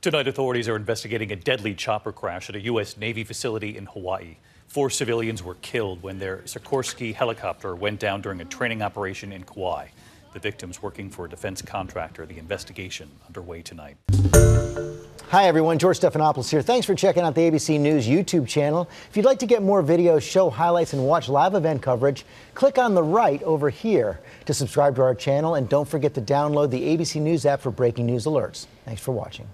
Tonight, authorities are investigating a deadly chopper crash at a U.S. Navy facility in Hawaii. Four civilians were killed when their Sikorsky helicopter went down during a training operation in Kauai. The victims working for a defense contractor. The investigation underway tonight. Hi, everyone. George Stephanopoulos here. Thanks for checking out the ABC News YouTube channel. If you'd like to get more videos, show highlights, and watch live event coverage, click on the right over here to subscribe to our channel. And don't forget to download the ABC News app for breaking news alerts. Thanks for watching.